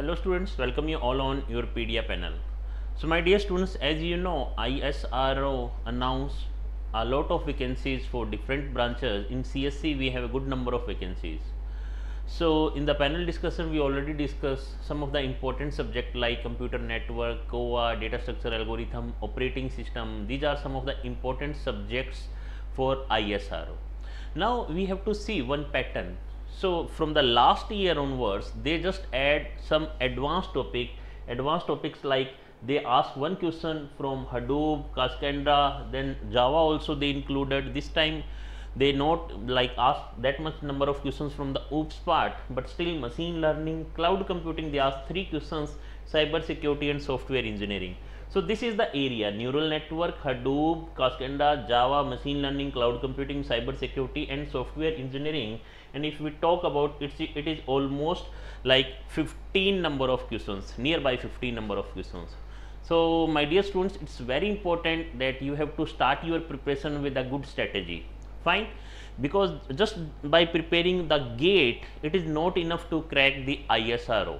Hello students, welcome you all on YourPedia panel. So my dear students, as you know, ISRO announced a lot of vacancies for different branches. In CSC, we have a good number of vacancies. So in the panel discussion, we already discussed some of the important subject like computer network, COA, data structure algorithm, operating system. These are some of the important subjects for ISRO. Now we have to see one pattern. So from the last year onwards, they just add some advanced topic, advanced topics like they ask one question from Hadoop, Cassandra, then Java also they included. This time they not like ask that much number of questions from the OOPS part, but still machine learning, cloud computing, they ask three questions, cyber security and software engineering. So this is the area neural network, Hadoop, Cassandra, Java, machine learning, cloud computing, cyber security and software engineering. And if we talk about it, it is almost like 15 number of questions, nearby 15 number of questions. So my dear students, it's very important that you have to start your preparation with a good strategy fine because just by preparing the gate it is not enough to crack the ISRO.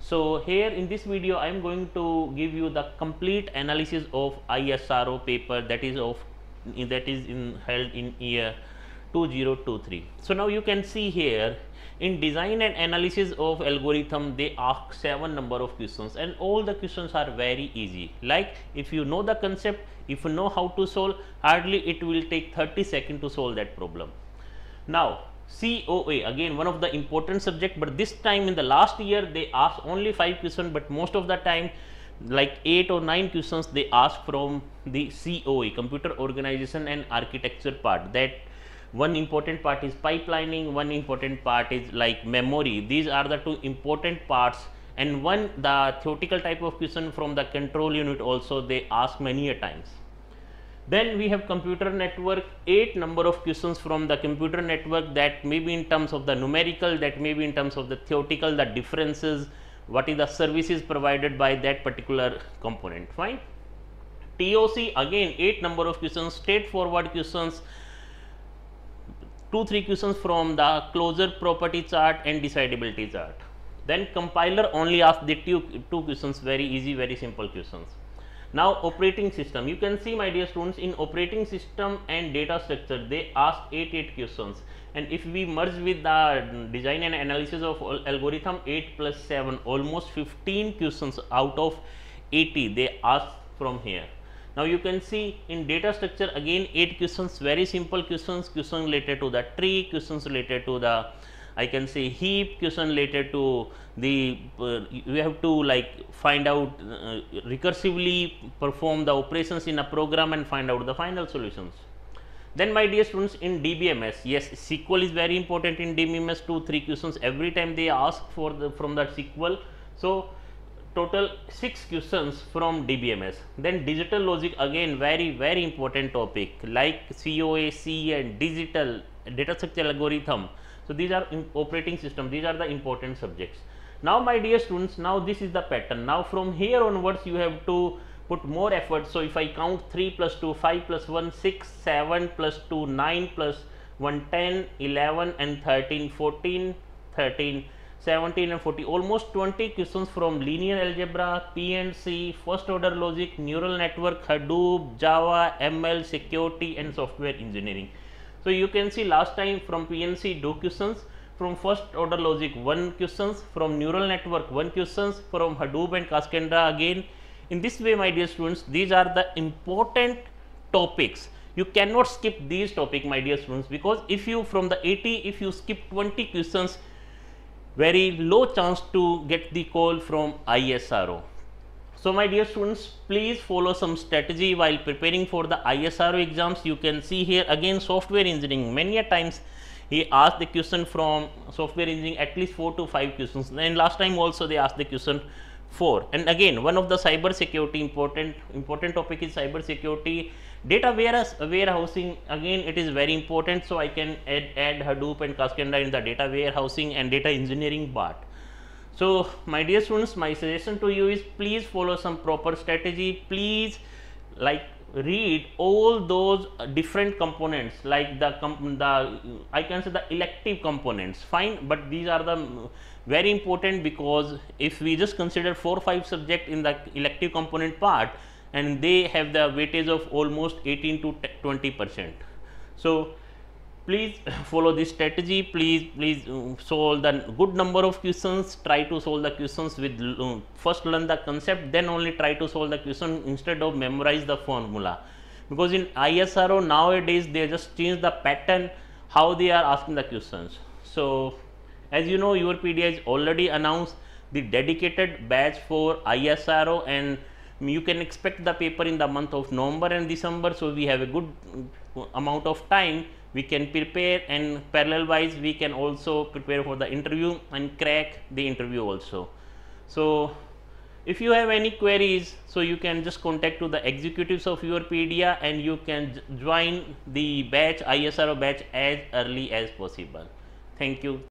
So here in this video I am going to give you the complete analysis of ISRO paper that is of that is in held in year 2023. So now you can see here in design and analysis of algorithm they ask seven number of questions and all the questions are very easy like if you know the concept if you know how to solve hardly it will take 30 seconds to solve that problem now COA again one of the important subject but this time in the last year they asked only five questions but most of the time like 8 or 9 questions they ask from the COA computer organization and architecture part. That one important part is pipelining one important part is like memory. These are the two important parts. And one the theoretical type of question from the control unit also they ask many a times then we have computer network eight number of questions from the computer network that may be in terms of the numerical that may be in terms of the theoretical the differences what is the services provided by that particular component fine TOC again 8 number of questions straightforward questions two three questions from the closure property chart and decidability chart. Then compiler only asks the two, two questions very easy very simple questions. Now operating system. You can see my dear students in operating system and data structure they ask 8 8 questions. And if we merge with the design and analysis of algorithm 8 plus 7 almost 15 questions out of 80 they ask from here. Now you can see in data structure again 8 questions very simple questions questions related to the tree questions related to the I can say heap question related to the uh, you have to like find out uh, recursively perform the operations in a program and find out the final solutions. Then my dear students in DBMS yes SQL is very important in DBMS 2 3 questions every time they ask for the from that SQL. So, total 6 questions from DBMS. Then digital logic again very very important topic like COA, C and digital data structure algorithm. So, these are operating system these are the important subjects. Now, my dear students now this is the pattern now from here onwards you have to put more effort. So, if I count 3 plus 2 5 plus 1 6 7 plus 2 9 plus 1 10 11 and 13 14 13 17 and 40 almost 20 questions from linear algebra, PNC, first order logic, neural network, Hadoop, Java, ML, security and software engineering. So, you can see last time from PNC 2 questions, from first order logic 1 questions, from neural network 1 questions, from Hadoop and Cassandra again. In this way my dear students, these are the important topics. You cannot skip these topic my dear students because if you from the 80 if you skip 20 questions very low chance to get the call from ISRO. So, my dear students please follow some strategy while preparing for the ISRO exams. You can see here again software engineering. Many a times he asked the question from software engineering at least 4 to 5 questions. And last time also they asked the question 4 and again one of the cyber security important important topic is cyber security. Data warehousing again it is very important. So i can add, add hadoop and cassandra in the data warehousing and data engineering part so my dear students my suggestion to you is please follow some proper strategy please like read all those uh, different components like the the I can say the elective components fine but these are the mm, very important because if we just consider 4 5 subject in the elective component part and they have the weightage of almost 18 to 20 percent. So, please follow this strategy please please uh, solve the good number of questions try to solve the questions with uh, first learn the concept then only try to solve the question instead of memorize the formula because in ISRO nowadays they just change the pattern how they are asking the questions. So, as you know your YourPedia has already announced the dedicated batch for ISRO and you can expect the paper in the month of November and December. So, we have a good uh, amount of time we can prepare and parallel wise we can also prepare for the interview and crack the interview also. So, if you have any queries, so you can just contact to the executives of YourPedia and you can join the batch ISRO batch as early as possible. Thank you.